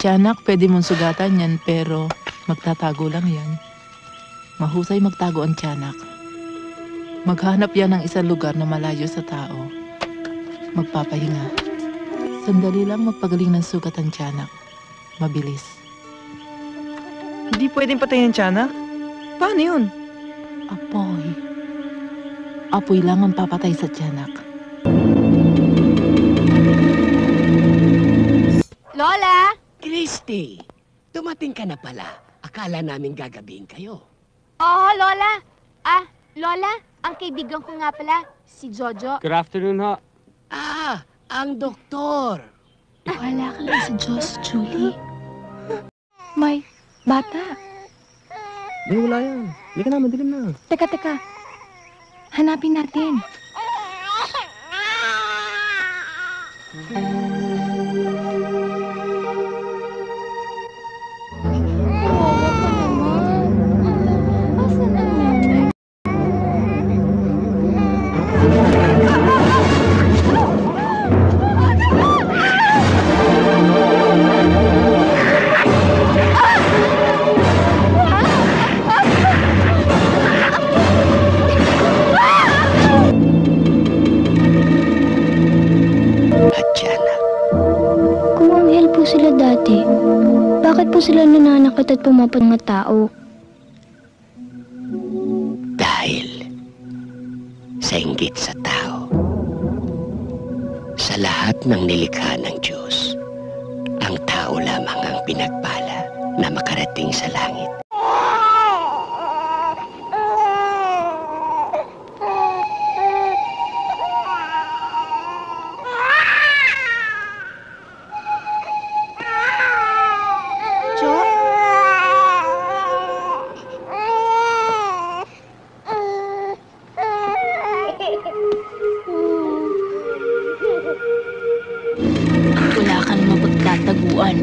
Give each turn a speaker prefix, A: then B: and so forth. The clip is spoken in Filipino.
A: Tiyanak, pwede mong sugatan yan, pero magtatago lang yan. Mahusay magtago ang tiyanak. Maghanap yan ng isang lugar na malayo sa tao. Magpapahinga. Sandali lang magpagaling ng sugat ang tiyanak. Mabilis.
B: Hindi pwedeng patayin ang tiyanak? Paano yun?
A: Apoy. Apoy lang ang papatay sa tiyanak.
C: Lola!
D: Christy, dumating ka na pala. Akala namin gagabihin kayo.
C: Oo, Lola. Ah, Lola, ang kaibigan ko nga pala, si Jojo.
E: Good afternoon, ho.
D: Ah, ang doktor.
F: Wala ka lang sa Diyos, Julie. May bata.
E: Hindi, wala yan. Hindi ka na, madilim na.
F: Teka, teka. Hanapin natin.
D: At
G: dati, bakit po sila nananakit at pumapat mga tao?
D: Dahil sa inggit sa tao. Sa lahat ng nilikha ng Diyos, ang tao lamang ang pinagpala na makarating sa langit.
F: 不安